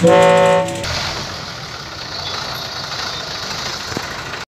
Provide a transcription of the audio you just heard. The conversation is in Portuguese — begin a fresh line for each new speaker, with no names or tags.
Música